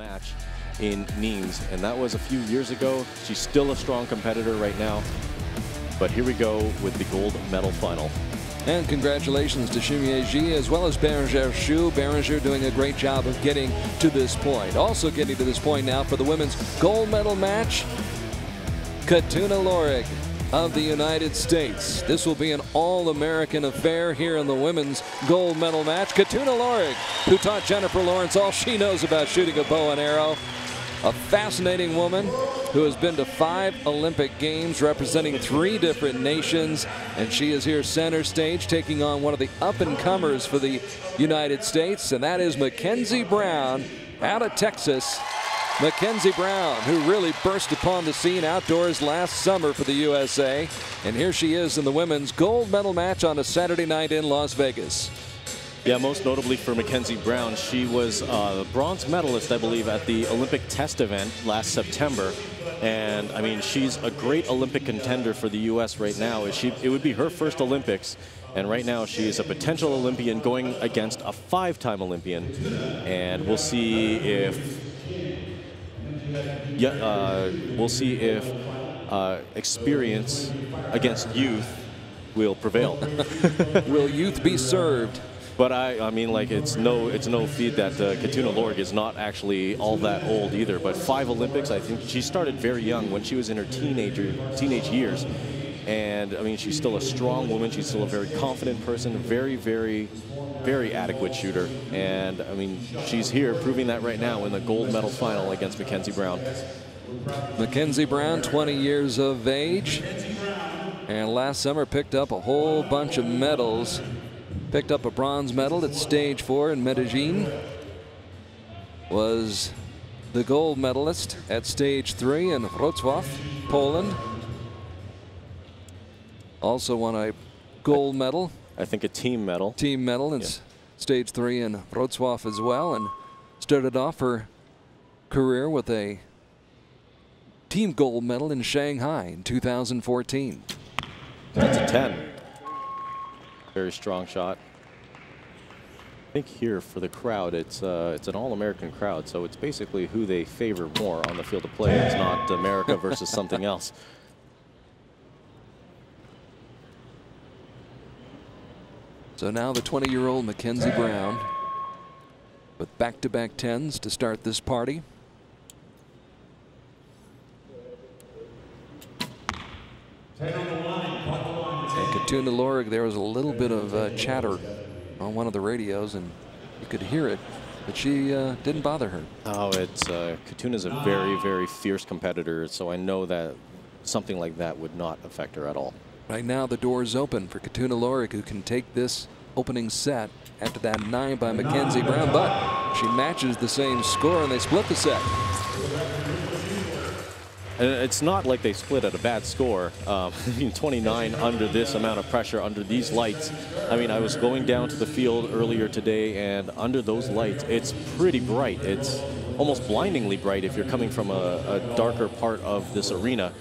match in Nimes, and that was a few years ago. She's still a strong competitor right now, but here we go with the gold medal final. And congratulations to Chimie Ji as well as Berenger Schuh. Berenger doing a great job of getting to this point. Also getting to this point now for the women's gold medal match, Khatuna Lorig of the United States. This will be an all-American affair here in the women's gold medal match. Khatuna Lorig, who taught Jennifer Lawrence all she knows about shooting a bow and arrow. A fascinating woman who has been to five Olympic Games representing three different nations. And she is here center stage taking on one of the up-and-comers for the United States. And that is Mackenzie Brown out of Texas. Mackenzie Brown, who really burst upon the scene outdoors last summer for the USA. And here she is in the women's gold medal match on a Saturday night in Las Vegas. Yeah, most notably for Mackenzie Brown, she was a bronze medalist, I believe, at the Olympic test event last September. And I mean, she's a great Olympic contender for the U.S. right now. She, it would be her first Olympics. And right now, she is a potential Olympian going against a five-time Olympian. And we'll see if uh, we'll see if uh, experience against youth will prevail. will youth be served? But I, I mean, like it's no, it's no feat that uh, Khatuna Lorig is not actually all that old either. But five Olympics, I think she started very young when she was in her teenager, teenage years, and I mean, she's still a strong woman. She's still a very confident person, very, very, very adequate shooter. And I mean, she's here proving that right now in the gold medal final against Mackenzie Brown. Mackenzie Brown, 20 years of age. And last summer picked up a whole bunch of medals. Picked up a bronze medal at stage four in Medellin. Was the gold medalist at stage three in Wrocław, Poland. Also won a gold medal. I think a team medal. Team medal in yeah. stage three in Wrocław as well, and started off her career with a team gold medal in Shanghai in 2014. That's a 10. Very strong shot. I think here for the crowd, it's uh, it's an all-American crowd, so it's basically who they favor more on the field of play. It's not America versus something else. So now the 20-year-old Mackenzie Brown with back-to-back -back tens to start this party. And Khatuna Lorig, there was a little bit of uh, chatter on one of the radios, and you could hear it, but she uh, didn't bother her. Oh, it's uh, Khatuna's a very, very fierce competitor, so I know that something like that would not affect her at all. Right now, the door is open for Khatuna Lorig, who can take this opening set after that nine by Mackenzie Brown, but she matches the same score and they split the set. And it's not like they split at a bad score. Um, 29 under this amount of pressure, under these lights. I mean, I was going down to the field earlier today, and under those lights, it's pretty bright. It's almost blindingly bright if you're coming from a, a darker part of this arena.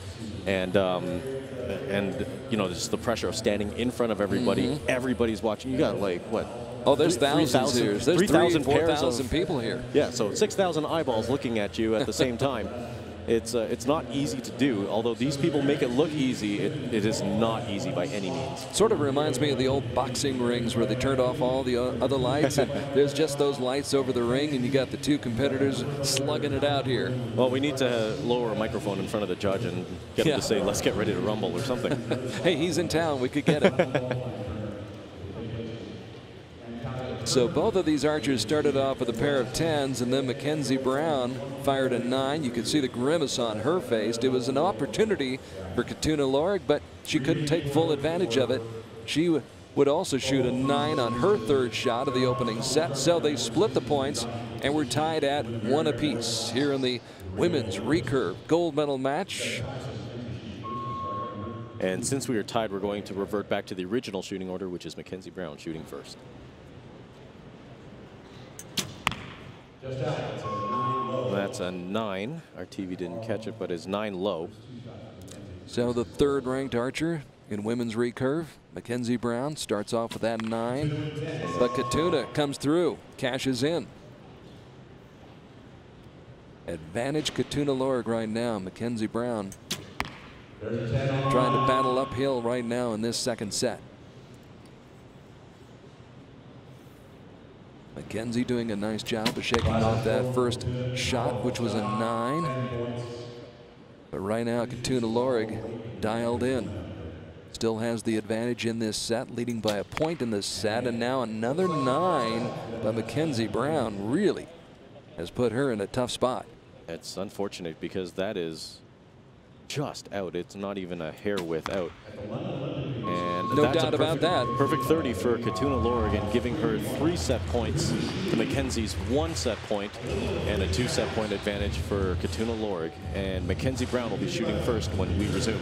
And um, and you know just the pressure of standing in front of everybody. Mm -hmm. Everybody's watching. You got like what? Oh, there's thousands here. There's 3,000 pairs of people here. Yeah, so 6,000 eyeballs looking at you at the same time it's uh, it's not easy to do. Although these people make it look easy, it, it is not easy by any means. Sort of reminds me of the old boxing rings where they turned off all the other lights and there's just those lights over the ring and you got the two competitors slugging it out here. Well, we need to lower a microphone in front of the judge and get yeah. him to say, let's get ready to rumble or something. hey, he's in town. We could get him. So both of these archers started off with a pair of tens, and then Mackenzie Brown fired a nine. You could see the grimace on her face. It was an opportunity for Khatuna Lorig, but she couldn't take full advantage of it. She would also shoot a nine on her third shot of the opening set. So they split the points and were tied at one apiece here in the women's recurve gold medal match. And since we are tied, we're going to revert back to the original shooting order, which is Mackenzie Brown shooting first. That's a nine. Our TV didn't catch it, but it's nine low. So the third ranked archer in women's recurve, Mackenzie Brown, starts off with that nine. But Khatuna comes through, cashes in. Advantage Khatuna Lorig right now. Mackenzie Brown trying to battle uphill right now in this second set. Mackenzie doing a nice job of shaking off that first shot, which was a nine. But right now, Khatuna Lorig dialed in. Still has the advantage in this set, leading by a point in this set, and now another nine by Mackenzie Brown really has put her in a tough spot. It's unfortunate because that is just out. It's not even a hair width out. And no that's doubt about that. Perfect 30 for Khatuna Lorigan, giving her three set points to Mackenzie's one set point and a two set point advantage for Khatuna Lorig. And Mackenzie Brown will be shooting first when we resume.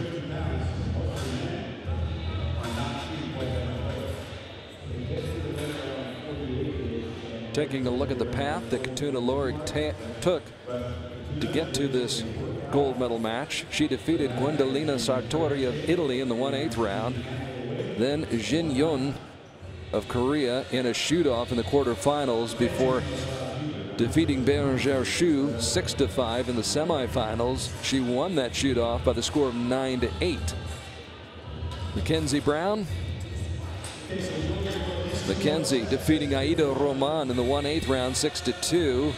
Taking a look at the path that Khatuna Lorig took to get to this gold medal match. She defeated Guendalina Sartori of Italy in the 1-8 round. Then Jin Yun of Korea in a shoot-off in the quarterfinals before defeating Berengere Schuh 6 to 5 in the semifinals. She won that shoot-off by the score of 9 to 8. Mackenzie Brown. Mackenzie defeating Aida Roman in the 1-8 round 6 to 2.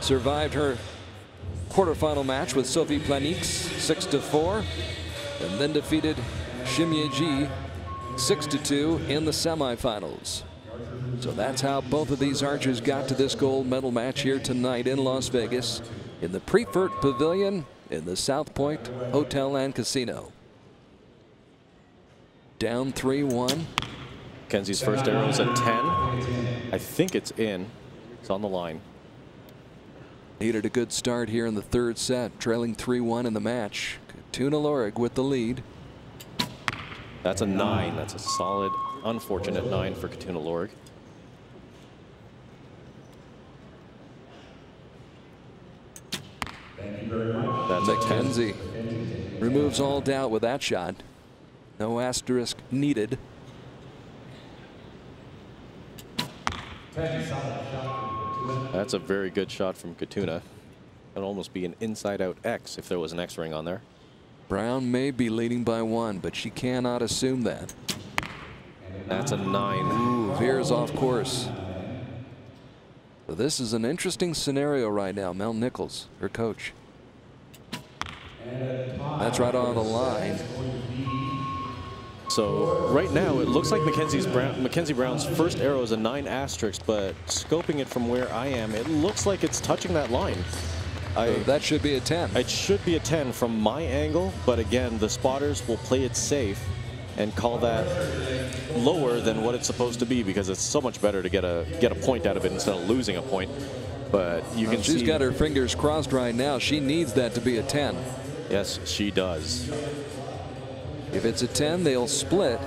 Survived her quarterfinal match with Sophie Planeix 6 to 4 and then defeated Shimye Ji 6 to 2 in the semifinals. So that's how both of these archers got to this gold medal match here tonight in Las Vegas in the Prefert Pavilion in the South Point Hotel and Casino. Down 3-1. Kenzie's first arrow is at 10. I think it's in. It's on the line. Needed a good start here in the third set, trailing 3-1 in the match. Khatuna Lorig with the lead. That's a nine. That's a solid, unfortunate nine for Khatuna Lorig. That's Mackenzie removes all doubt with that shot. No asterisk needed. That's a very good shot from Khatuna. It'd almost be an inside-out X if there was an X ring on there. Brown may be leading by one, but she cannot assume that. That's a nine. Ooh, veers off course. So this is an interesting scenario right now. Mel Nichols, her coach. That's right on the line. So right now it looks like Mackenzie's Brown, Mackenzie Brown's first arrow is a nine asterisk, but scoping it from where I am, it looks like it's touching that line. I, so that should be a 10. It should be a 10 from my angle, but again, the spotters will play it safe and call that lower than what it's supposed to be because it's so much better to get a get a point out of it instead of losing a point. But you well, can she's got her fingers crossed right now. She needs that to be a 10. Yes, she does. If it's a 10, they'll split.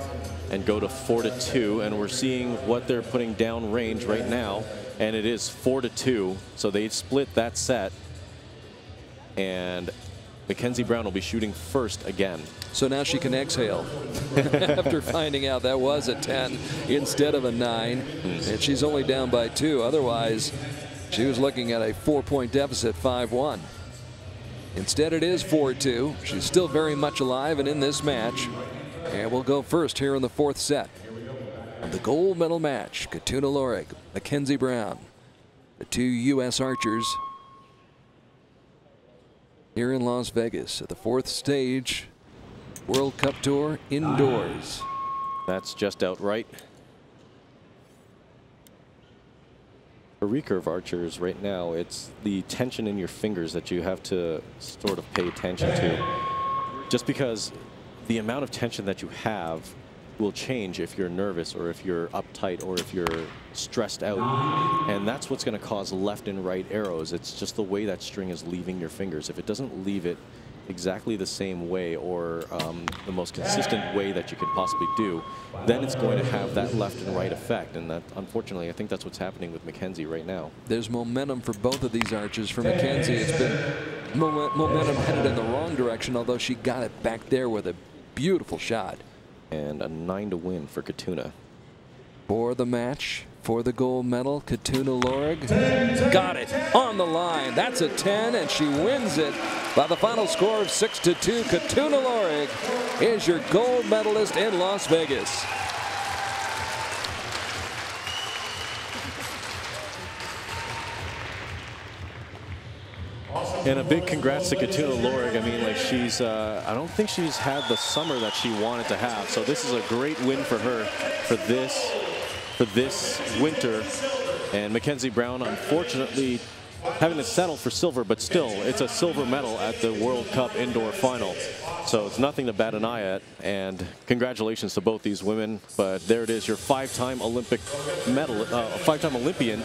And go to 4 to 2. And we're seeing what they're putting down range right now. And it is 4 to 2. So they split that set. And Mackenzie Brown will be shooting first again. So now she can exhale after finding out that was a 10 instead of a 9. Mm. And she's only down by two. Otherwise, she was looking at a four point deficit 5 1. Instead, it is 4-2. She's still very much alive and in this match. And we'll go first here in the fourth set. The gold medal match, Khatuna Lorig, Mackenzie Brown, the two U.S. archers here in Las Vegas at the fourth stage World Cup Tour indoors. That's just outright. Recurve archers right now, it's the tension in your fingers that you have to sort of pay attention to. Just because the amount of tension that you have will change if you're nervous or if you're uptight or if you're stressed out. And that's what's going to cause left and right arrows. It's just the way that string is leaving your fingers. If it doesn't leave it exactly the same way or um, the most consistent way that you could possibly do, then it's going to have that left and right effect. And that, unfortunately, I think that's what's happening with Mackenzie right now. There's momentum for both of these archers. For Mackenzie, it's been momentum headed in the wrong direction, although she got it back there with a beautiful shot. And a 9 to win for Khatuna. For the match, for the gold medal. Khatuna Lorig got it on the line. That's a 10, and she wins it by the final score of 6 to 2. Khatuna Lorig is your gold medalist in Las Vegas. And a big congrats to Khatuna Lorig. I mean, like she's, uh, I don't think she's had the summer that she wanted to have. So this is a great win for her for this, for this winter. And Mackenzie Brown, unfortunately, having to settle for silver, but still, it's a silver medal at the World Cup indoor final. So it's nothing to bat an eye at. And congratulations to both these women. But there it is, your five-time Olympic medal, uh, five-time Olympian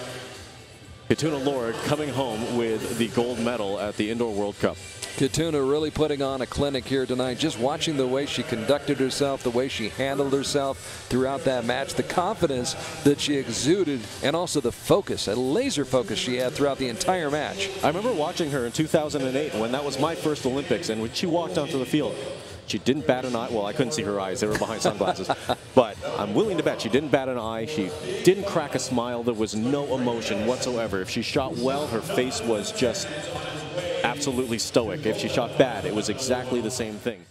Khatuna Lorig coming home with the gold medal at the Indoor World Cup. Khatuna really putting on a clinic here tonight. Just watching the way she conducted herself, the way she handled herself throughout that match, the confidence that she exuded, and also the focus, a laser focus she had throughout the entire match. I remember watching her in 2008 when that was my first Olympics, and when she walked onto the field, she didn't bat an eye. Well, I couldn't see her eyes. They were behind sunglasses. but I'm willing to bet she didn't bat an eye. She didn't crack a smile. There was no emotion whatsoever. If she shot well, her face was just absolutely stoic. If she shot bad, it was exactly the same thing.